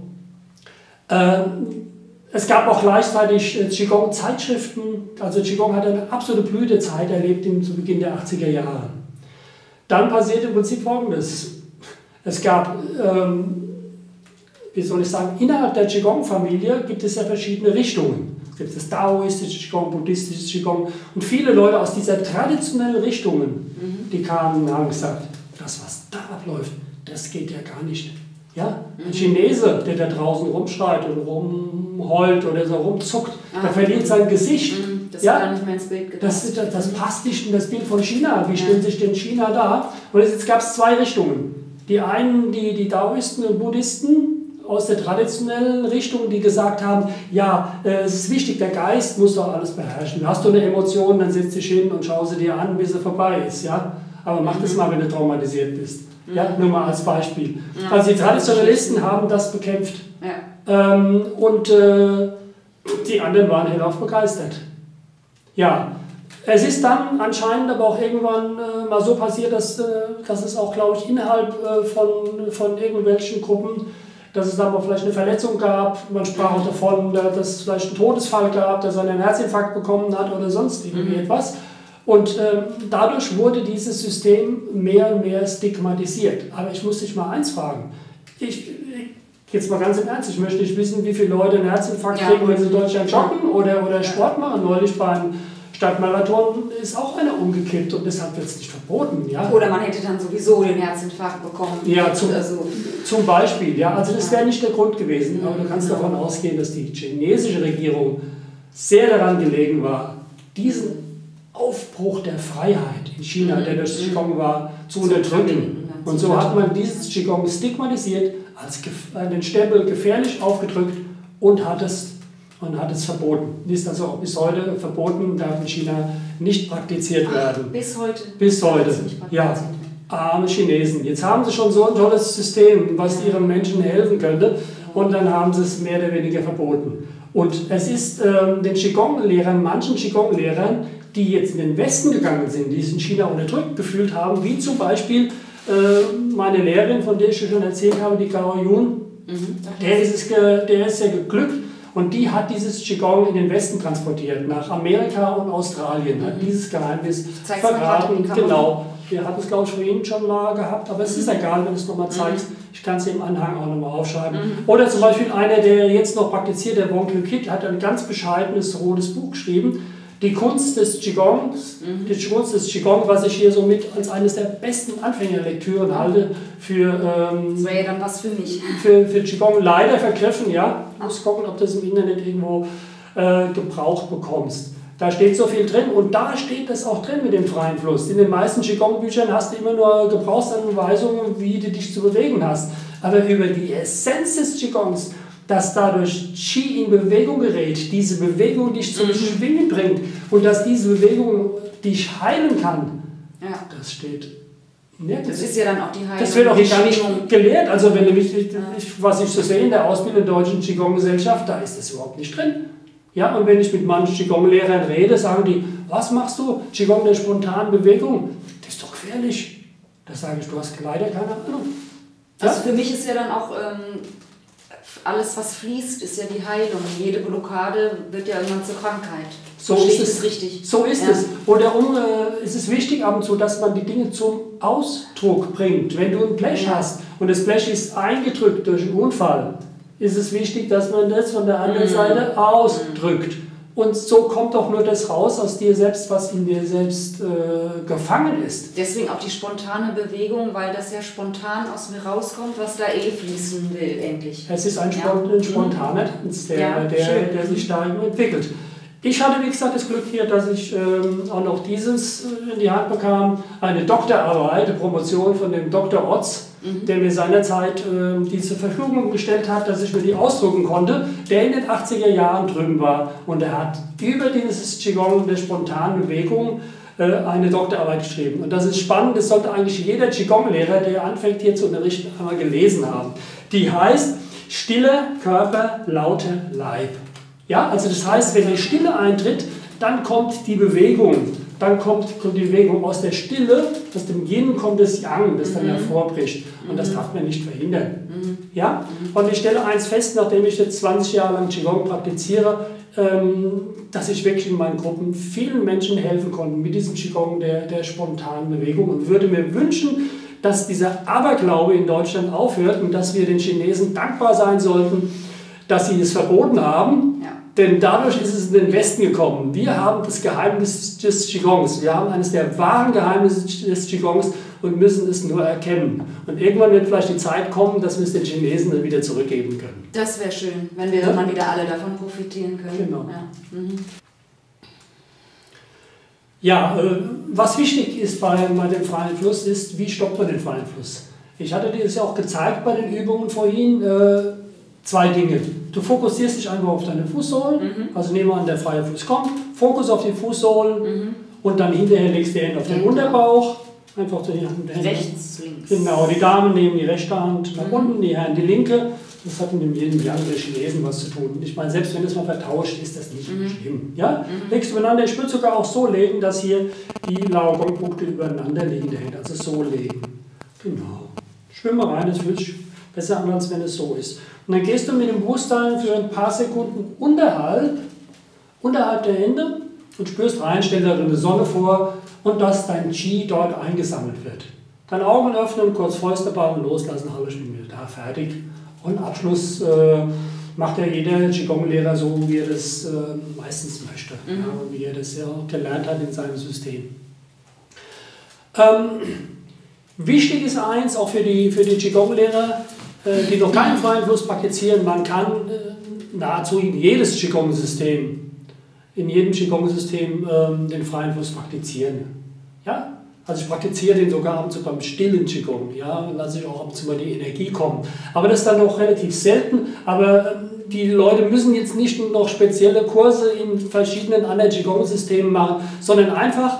S1: Ähm, es gab auch gleichzeitig äh, Qigong-Zeitschriften. Also Qigong hat eine absolute Blütezeit erlebt im, zu Beginn der 80er Jahre. Dann passierte im Prinzip Folgendes. Es gab, ähm, wie soll ich sagen, innerhalb der Qigong-Familie gibt es ja verschiedene Richtungen gibt es daoistische Qigong, buddhistische Qigong. Und viele Leute aus dieser traditionellen Richtungen, mhm. die kamen und haben gesagt, das, was da abläuft, das geht ja gar nicht. Ja? Ein mhm. Chinese, der da draußen rumschreit und rumheult oder so rumzuckt, ah, der verliert sein Gesicht.
S2: Mhm. Das ja?
S1: Das, das, das, passt nicht in das Bild von China. Wie ja. stellen sich denn China da? Und jetzt gab es zwei Richtungen. Die einen, die, die Daoisten und Buddhisten, aus der traditionellen Richtung, die gesagt haben, ja, äh, es ist wichtig, der Geist muss doch alles beherrschen. Hast du eine Emotion, dann setz dich hin und schau sie dir an, bis sie vorbei ist. Ja? Aber mach das mal, wenn du traumatisiert bist. Ja, nur mal als Beispiel. Also die Traditionalisten haben das bekämpft. Ja. Ähm, und äh, die anderen waren hellauf begeistert. Ja, es ist dann anscheinend aber auch irgendwann äh, mal so passiert, dass, äh, dass es auch, glaube ich, innerhalb äh, von, von irgendwelchen Gruppen, dass es dann mal vielleicht eine Verletzung gab. Man sprach auch davon, dass es vielleicht einen Todesfall gab, dass er einen Herzinfarkt bekommen hat oder sonst irgendwie mhm. etwas. Und ähm, dadurch wurde dieses System mehr und mehr stigmatisiert. Aber ich muss dich mal eins fragen. Ich, jetzt mal ganz im Ernst, ich möchte nicht wissen, wie viele Leute einen Herzinfarkt ja. kriegen, wenn sie in Deutschland joggen oder, oder Sport machen. Neulich beim Stadtmarathon ist auch einer umgekippt und deshalb wird es nicht verboten. Ja?
S2: Oder man hätte dann sowieso den Herzinfarkt bekommen.
S1: Ja, zum, so. zum Beispiel. Ja, also das wäre nicht der Grund gewesen. Aber du kannst genau. davon ausgehen, dass die chinesische Regierung sehr daran gelegen war, diesen Aufbruch der Freiheit in China, mhm. der durch Qigong war, zu unterdrücken. Und so hat man dieses Qigong stigmatisiert, als den Stempel gefährlich aufgedrückt und hat es und hat es verboten. Ist also auch bis heute verboten, darf in China nicht praktiziert Ach, werden.
S2: Bis heute?
S1: Bis heute, ja. Arme Chinesen. Jetzt haben sie schon so ein tolles System, was ihren Menschen helfen könnte und dann haben sie es mehr oder weniger verboten. Und es ist ähm, den Qigong-Lehrern, manchen Qigong-Lehrern, die jetzt in den Westen gegangen sind, die sich in China unterdrückt gefühlt haben, wie zum Beispiel äh, meine Lehrerin, von der ich schon erzählt habe, die Gao Yun, mhm. der, ist es, der ist ja geglückt, und die hat dieses Qigong in den Westen transportiert, nach Amerika und Australien, hat mhm. dieses Geheimnis verraten. Genau. Wir hatten es, glaube ich, vorhin schon mal gehabt, aber es ist mhm. egal, wenn du es nochmal mhm. zeigst. Ich kann es im Anhang auch nochmal aufschreiben. Oder zum Beispiel einer, der jetzt noch praktiziert, der Wonkel Kit, hat ein ganz bescheidenes rotes Buch geschrieben die Kunst des Qigongs, mhm. die Kunst des Qigong, was ich hier so mit als eines der besten Anfängerlektüren halte für. Ähm,
S2: das wäre ja dann was für mich.
S1: Für, für Qigong leider vergriffen, ja. Ich muss gucken, ob du das im Internet irgendwo äh, gebraucht bekommst. Da steht so viel drin und da steht das auch drin mit dem freien Fluss. In den meisten Qigong-Büchern hast du immer nur Gebrauchsanweisungen, wie du dich zu bewegen hast. Aber über die Essenz des Qigongs dass dadurch Qi in Bewegung gerät, diese Bewegung dich zum mhm. Schwingen bringt und dass diese Bewegung dich heilen kann, ja. das steht
S2: nirgends. Das ist ja dann auch die Heilung.
S1: Das wird auch gar nicht gelehrt. Also wenn nämlich, ich, was ich so sehe in der Ausbildung der Deutschen Qigong-Gesellschaft, da ist das überhaupt nicht drin. Ja, und wenn ich mit manchen Qigong-Lehrern rede, sagen die, was machst du? Qigong der spontanen Bewegung, das ist doch gefährlich. Da sage ich, du hast leider keine Ahnung.
S2: Also ja? für mich ist ja dann auch... Ähm alles, was fließt, ist ja die Heilung. Jede Blockade wird ja irgendwann zur Krankheit.
S1: So ist es richtig. So ist ja. es. Und darum äh, ist es wichtig ab und zu, dass man die Dinge zum Ausdruck bringt. Wenn du ein Blech ja. hast und das Blech ist eingedrückt durch einen Unfall, ist es wichtig, dass man das von der anderen mhm. Seite ausdrückt. Und so kommt auch nur das raus aus dir selbst, was in dir selbst äh, gefangen ist.
S2: Deswegen auch die spontane Bewegung, weil das ja spontan aus mir rauskommt, was da eh fließen will, endlich.
S1: Es ist ein, ja. ein spontaner Tanz, der, ja, der, der, sich da entwickelt. Ich hatte, wie gesagt, das Glück hier, dass ich ähm, auch noch dieses äh, in die Hand bekam, eine Doktorarbeit, eine Promotion von dem Dr. Otz, mhm. der mir seinerzeit äh, die zur Verfügung gestellt hat, dass ich mir die ausdrucken konnte, der in den 80er Jahren drüben war. Und er hat über dieses Qigong der spontanen Bewegung äh, eine Doktorarbeit geschrieben. Und das ist spannend, das sollte eigentlich jeder Qigong-Lehrer, der anfängt hier zu unterrichten, einmal gelesen haben. Die heißt Stille Körper, laute Leib. Ja, also das heißt, wenn die Stille eintritt, dann kommt die Bewegung. Dann kommt, kommt die Bewegung aus der Stille, aus dem Yin kommt das Yang, das dann mhm. hervorbricht. Und das mhm. darf man nicht verhindern. Mhm. Ja? Und ich stelle eins fest, nachdem ich jetzt 20 Jahre lang Qigong praktiziere, ähm, dass ich wirklich in meinen Gruppen vielen Menschen helfen konnte mit diesem Qigong der, der spontanen Bewegung und würde mir wünschen, dass dieser Aberglaube in Deutschland aufhört und dass wir den Chinesen dankbar sein sollten, dass sie es verboten haben. Denn dadurch ist es in den Westen gekommen. Wir haben das Geheimnis des Qigongs. Wir haben eines der wahren Geheimnisse des Qigongs und müssen es nur erkennen. Und irgendwann wird vielleicht die Zeit kommen, dass wir es den Chinesen dann wieder zurückgeben können.
S2: Das wäre schön, wenn wir ja? dann wieder alle davon profitieren können. Genau. Ja, mhm.
S1: ja äh, was wichtig ist bei, bei dem freien Fluss, ist, wie stoppt man den freien Fluss? Ich hatte dir das ja auch gezeigt bei den Übungen vorhin. Äh, zwei Dinge. Du fokussierst dich einfach auf deine Fußsohlen, mhm. also nehmen wir an, der freie Fuß kommt, Fokus auf die Fußsohlen mhm. und dann hinterher legst du die Hände auf den Unterbauch. Einfach die Hände.
S2: Rechts, links.
S1: Genau, die Damen nehmen die rechte Hand nach mhm. unten, die Herren die linke. Das hat mit jedem Young Chinesen was zu tun. Ich meine, selbst wenn es mal vertauscht, ist das nicht mhm. schlimm. Ja? Mhm. Legst du übereinander. Ich würde sogar auch so legen, dass hier die Laogong-Punkte übereinander liegen, der Hände. Also so legen. Genau. Schwimme rein, das fühlt sich besser an, als wenn es so ist. Und dann gehst du mit dem Bewusstsein für ein paar Sekunden unterhalb, unterhalb der Hände und spürst rein, stell dir eine Sonne vor und dass dein Qi dort eingesammelt wird. Dann Augen öffnen, kurz Fäuste bauen, loslassen, halbe Stunde da, fertig. Und Abschluss äh, macht ja jeder Qigong-Lehrer so, wie er das äh, meistens möchte, mhm. ja, wie er das ja gelernt hat in seinem System. Ähm, wichtig ist eins, auch für die, für die Qigong-Lehrer, die noch keinen freien Fluss praktizieren, man kann äh, nahezu in jedes Qigong-System, in jedem Qigong-System ähm, den freien Fluss praktizieren. Ja? Also ich praktiziere den sogar ab und zu beim stillen Qigong, ja, lasse ich auch ab und zu mal die Energie kommen. Aber das ist dann noch relativ selten, aber ähm, die Leute müssen jetzt nicht noch spezielle Kurse in verschiedenen anderen Qigong-Systemen machen, sondern einfach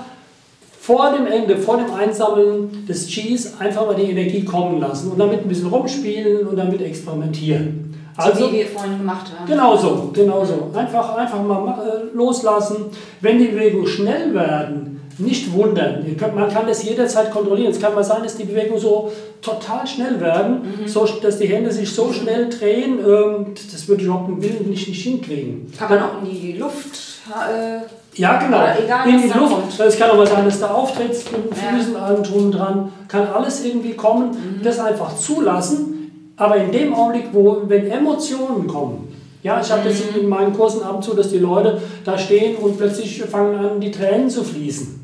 S1: vor dem Ende, vor dem Einsammeln des Qis einfach mal die Energie kommen lassen und damit ein bisschen rumspielen und damit experimentieren.
S2: Also, so wie wir vorhin gemacht haben.
S1: Genau so, genau so. Einfach, einfach mal äh, loslassen. Wenn die Bewegungen schnell werden, nicht wundern. Könnt, man kann das jederzeit kontrollieren. Es kann mal sein, dass die Bewegungen so total schnell werden, mhm. so, dass die Hände sich so schnell drehen, ähm, das würde ich überhaupt im Willen nicht, nicht hinkriegen.
S2: Kann man auch in die Luft äh,
S1: ja, genau. Egal, in die Luft. Kommt. Es kann auch mal sein, dass da auftrittst mit den Füßen, ja. allem drum dran. Kann alles irgendwie kommen. Mhm. Das einfach zulassen. Aber in dem Augenblick, wo, wenn Emotionen kommen, ja, ich habe das mhm. in meinen Kursen ab und zu, dass die Leute da stehen und plötzlich fangen an, die Tränen zu fließen.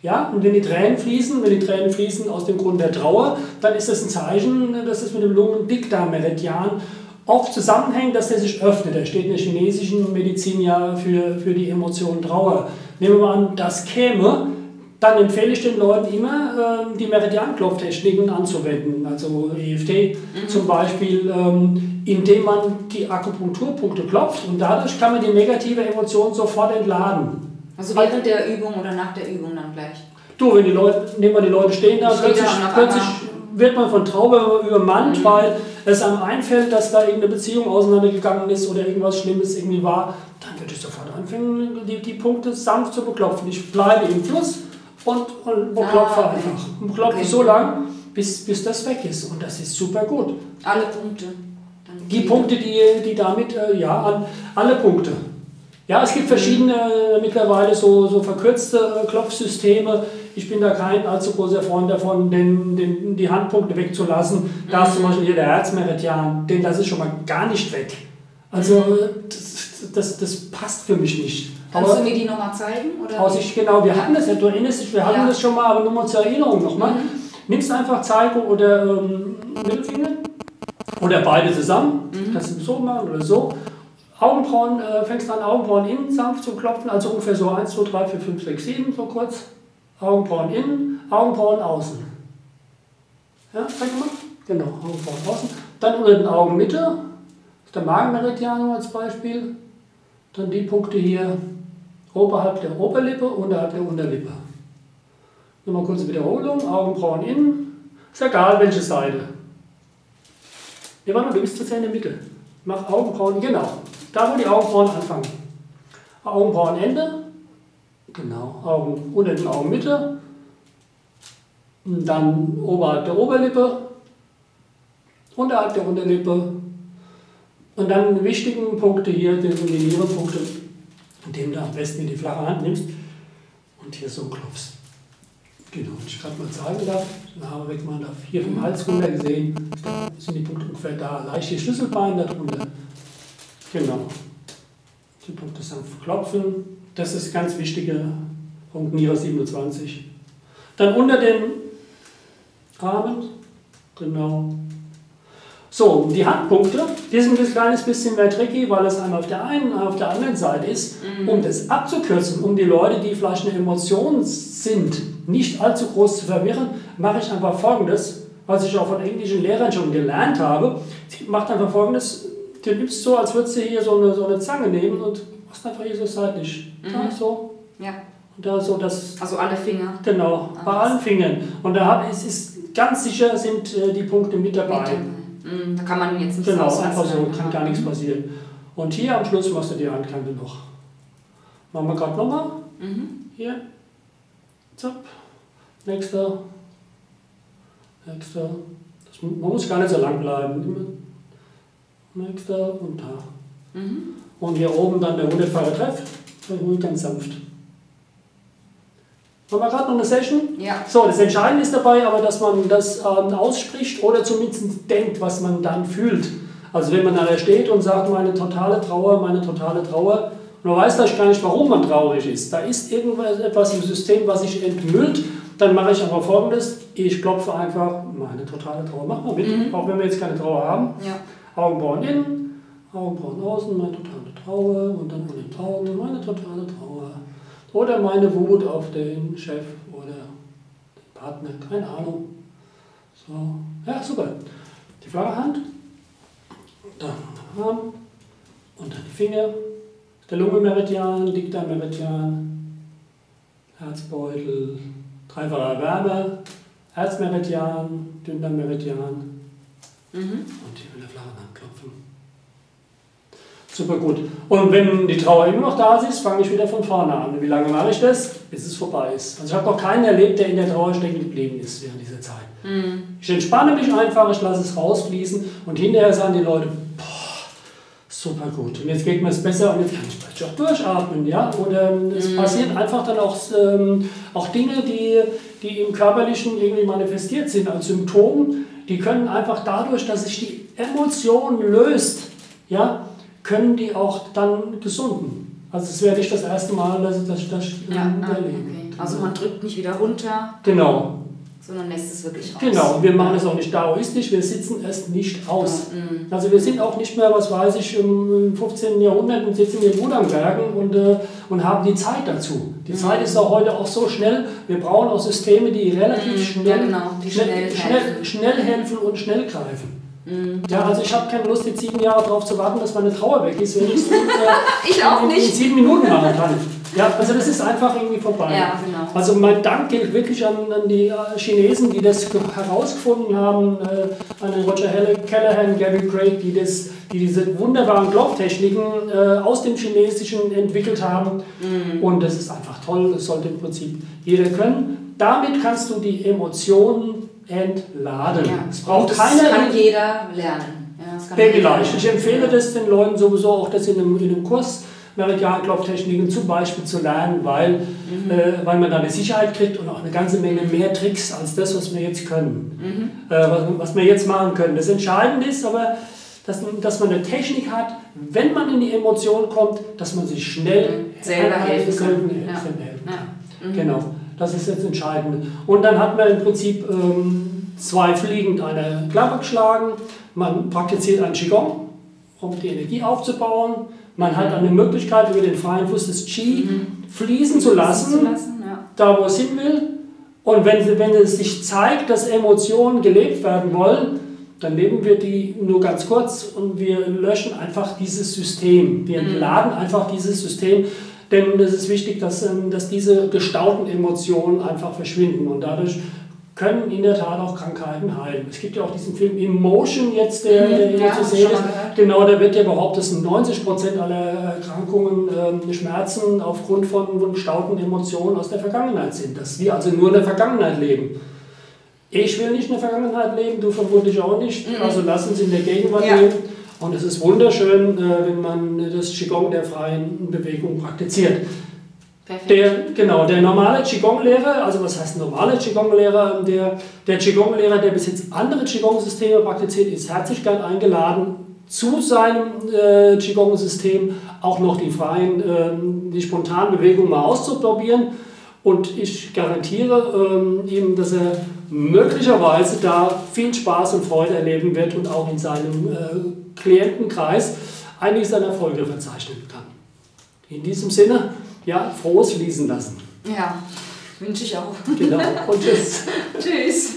S1: Ja, und wenn die Tränen fließen, wenn die Tränen fließen aus dem Grund der Trauer, dann ist das ein Zeichen, dass es mit dem Lungendickdarmmeridian oft zusammenhängt, dass der sich öffnet. Der steht in der chinesischen Medizin ja für, für die Emotion Trauer. Nehmen wir mal an, das käme, dann empfehle ich den Leuten immer, äh, die Meridianklopftechniken anzuwenden, also EFT mhm. zum Beispiel, ähm, indem man die Akupunkturpunkte klopft und dadurch kann man die negative Emotion sofort entladen.
S2: Also während der Übung oder nach der Übung dann gleich?
S1: Du, wenn die Leute, nehmen wir die Leute stehen da, plötzlich, plötzlich wird man von Traube übermannt, mhm. weil es einem einfällt, dass da irgendeine Beziehung auseinandergegangen ist oder irgendwas Schlimmes irgendwie war, dann würde ich sofort anfangen, die, die Punkte sanft zu beklopfen. Ich bleibe im Fluss und, und beklopfe ah, einfach. Und beklopfe okay. so lange, bis, bis das weg ist. Und das ist super gut.
S2: Alle Punkte.
S1: Dann die Punkte, die, die damit, äh, ja, an alle Punkte. Ja, es gibt verschiedene äh, mittlerweile so, so verkürzte äh, Klopfsysteme. Ich bin da kein allzu großer Freund davon, den, den, die Handpunkte wegzulassen. Da ist zum Beispiel hier der Herzmeridian, den lasse ich schon mal gar nicht weg. Also das, das, das passt für mich nicht.
S2: Kannst aber, du mir die nochmal zeigen?
S1: Oder? Aussicht, genau, wir hatten das ja, du erinnerst dich, wir hatten ja. das schon mal, aber nur mal zur Erinnerung nochmal. Mhm. Nimmst einfach Zeige oder ähm, Mittelfinger oder beide zusammen. Mhm. Kannst du so machen oder so. Augenbrauen, äh, fängst an, Augenbrauen innen sanft zu klopfen, also ungefähr so 1, 2, 3, 4, 5, 6, 7, so kurz. Augenbrauen innen, Augenbrauen außen. Ja, zeig mal. Genau, Augenbrauen außen. Dann unter den Augen Mitte, ist der Magenmeridian als Beispiel. Dann die Punkte hier oberhalb der Oberlippe, unterhalb der Unterlippe. Nochmal kurze Wiederholung, Augenbrauen innen. Ist egal, welche Seite. Ne, warte, du bist jetzt in der Mitte. Mach Augenbrauen, genau. Da, wo die Augenbrauen anfangen. Augenbrauenende, genau, Augen unter den Augenmitte, dann oberhalb der Oberlippe, unterhalb der Unterlippe und dann die wichtigen Punkte hier, das sind die Nierenpunkte, indem du am besten in die flache Hand nimmst und hier so klopfst. Genau, wenn ich gerade mal zeigen darf, den Haare wegmachen darf, hier vom Hals runter gesehen, sind die Punkte ungefähr da, leicht die Schlüsselbeine darunter. Genau. Die Punkte sanft klopfen. Das ist ganz wichtiger Punkt Niere 27. Dann unter den Armen. Genau. So, die Handpunkte, die sind ein kleines bisschen mehr tricky, weil es einmal auf der einen, auf der anderen Seite ist. Mhm. Um das abzukürzen, um die Leute, die vielleicht eine Emotion sind, nicht allzu groß zu verwirren, mache ich einfach folgendes, was ich auch von englischen Lehrern schon gelernt habe. Macht einfach folgendes: du nimmst so, als würdest du hier so eine, so eine Zange nehmen und machst einfach hier so seitlich.
S2: Mhm.
S1: Da so.
S2: Ja.
S1: Und da so das.
S2: Also alle Finger.
S1: Genau, bei
S2: Alles.
S1: allen Fingern. Und da hab, es ist ganz sicher sind äh, die Punkte mit dabei.
S2: Mit dabei. Mhm, Da kann man jetzt nicht
S1: Genau, einfach so, kann gar nichts passieren. Und hier am Schluss machst du die Handkante noch. Machen wir gerade nochmal.
S2: Mhm.
S1: Hier. Zapp. Nächster. Nächster. Das, man muss gar nicht so lang bleiben. Nächster und da.
S2: Mhm.
S1: Und hier oben dann der hundertfache Treff. Ruhig ganz sanft. Haben wir gerade noch eine Session?
S2: Ja.
S1: So, das Entscheidende ist dabei aber, dass man das ähm, ausspricht oder zumindest denkt, was man dann fühlt. Also wenn man da steht und sagt, meine totale Trauer, meine totale Trauer, und man weiß vielleicht gar nicht, warum man traurig ist. Da ist irgendwas etwas im System, was sich entmüllt. Dann mache ich einfach folgendes. Ich klopfe einfach meine totale Trauer. Mach mal mit,
S2: Mhm.
S1: auch wenn wir jetzt keine Trauer haben.
S2: Ja.
S1: Augenbrauen innen, Augenbrauen außen, meine totale Trauer und dann den Augen meine totale Trauer. Oder meine Wut auf den Chef oder den Partner, keine Ahnung. So, ja, super. Die flache Hand, dann der Arm und dann die Finger, der Lungenmeridian, Dickdarmmeridian, Herzbeutel, dreifacher Wärme, Herzmeridian, Dünndarmmeridian,
S2: Mhm.
S1: und hier mit der flachen Hand klopfen. Super gut. Und wenn die Trauer immer noch da ist, fange ich wieder von vorne an. Und wie lange mache ich das? Bis es vorbei ist. Also ich habe noch keinen erlebt, der in der Trauer stecken geblieben ist während dieser Zeit.
S2: Mhm.
S1: Ich entspanne mich einfach, ich lasse es rausfließen und hinterher sagen die Leute, boah, super gut. Und jetzt geht mir es besser und jetzt kann ich vielleicht auch durchatmen. Ja? Oder ähm, es passieren einfach dann auch, ähm, auch Dinge, die, die im Körperlichen irgendwie manifestiert sind als Symptom. Die können einfach dadurch, dass sich die Emotion löst, ja, können die auch dann gesunden. Also es wäre nicht das erste Mal, dass ich das, das
S2: Ja,
S1: ähm,
S2: ah, okay. Also man drückt nicht wieder runter,
S1: Genau,
S2: sondern lässt es wirklich raus.
S1: Genau, und wir machen es auch nicht daoistisch, wir sitzen es nicht aus.
S2: Mhm.
S1: Also wir sind auch nicht mehr, was weiß ich, im 15. Jahrhundert und sitzen in den Rudernbergen und, äh, und haben die Zeit dazu. Die Zeit ist auch heute auch so schnell, wir brauchen auch Systeme, die relativ
S2: Mhm,
S1: schnell,
S2: ja, genau, die
S1: schnell,
S2: schnell
S1: schnell, schnell helfen und schnell greifen. Ja, also ich habe keine Lust, jetzt sieben Jahre darauf zu warten, dass meine Trauer weg ist, wenn ich es in, äh, <laughs>
S2: Ich auch
S1: in, in sieben Minuten machen kann. Ja, also das ist einfach irgendwie vorbei.
S2: Ja, genau.
S1: Also mein Dank gilt wirklich an, an die äh, Chinesen, die das ge- herausgefunden haben, äh, an den Roger Callahan, Gary Craig, die, das, die diese wunderbaren Klopftechniken äh, aus dem Chinesischen entwickelt haben.
S2: Mhm.
S1: Und das ist einfach toll, das sollte im Prinzip jeder können. Damit kannst du die Emotionen entladen.
S2: Ja.
S1: Es braucht
S2: das
S1: keine
S2: kann jeder lernen. Ja, das
S1: Babyleicht. Ich empfehle
S2: lernen.
S1: das den Leuten sowieso auch, das in einem, in einem Kurs Meridianklopftechniken zum Beispiel zu lernen, weil,
S2: Mhm.
S1: äh, weil man da eine Sicherheit kriegt und auch eine ganze Menge mehr Tricks als das, was wir jetzt können,
S2: Mhm.
S1: äh, was, was wir jetzt machen können. Das Entscheidende ist aber, dass, dass man eine Technik hat, wenn man in die Emotion kommt, dass man sich schnell
S2: Mhm. Selber helfen kann.
S1: selber
S2: Ja.
S1: helfen kann.
S2: Ja. Mhm.
S1: Genau, das ist jetzt entscheidend. Und dann hat man im Prinzip ähm, zwei fliegend eine Klappe geschlagen. Man praktiziert ein Qigong, um die Energie aufzubauen. Man hat eine Möglichkeit, über den freien Fluss des Qi fließen zu lassen,
S2: Zu lassen ja.
S1: da wo es hin will. Und wenn, wenn es sich zeigt, dass Emotionen gelebt werden wollen, dann leben wir die nur ganz kurz und wir löschen einfach dieses System. Wir entladen einfach dieses System, denn es ist wichtig, dass, ähm, dass diese gestauten Emotionen einfach verschwinden und dadurch können in der Tat auch Krankheiten heilen. Es gibt ja auch diesen Film Emotion jetzt, der,
S2: Mhm,
S1: der hier
S2: ja,
S1: zu sehen ist. Genau, da wird ja behauptet, dass 90% aller Erkrankungen ähm, Schmerzen aufgrund von, gestauten Emotionen aus der Vergangenheit sind. Dass wir also nur in der Vergangenheit leben. Ich will nicht in der Vergangenheit leben, du vermutlich auch nicht. Also lass uns in der Gegenwart
S2: Ja.
S1: leben. Und es ist wunderschön, äh, wenn man das Qigong der freien Bewegung praktiziert.
S2: Perfekt.
S1: Der, genau, der normale Qigong-Lehrer, also was heißt normale Qigong-Lehrer, der, der Qigong-Lehrer, der bis jetzt andere Qigong-Systeme praktiziert, ist herzlich gern eingeladen, zu seinem äh, Qigong-System auch noch die freien, ähm, die spontanen Bewegungen mal auszuprobieren. Und ich garantiere ähm, ihm, dass er möglicherweise da viel Spaß und Freude erleben wird und auch in seinem äh, Klientenkreis einiges an Erfolge verzeichnen kann. In diesem Sinne, ja, frohes Fließen lassen.
S2: Ja, wünsche ich auch.
S1: Genau. Und <laughs> tschüss.
S2: Tschüss.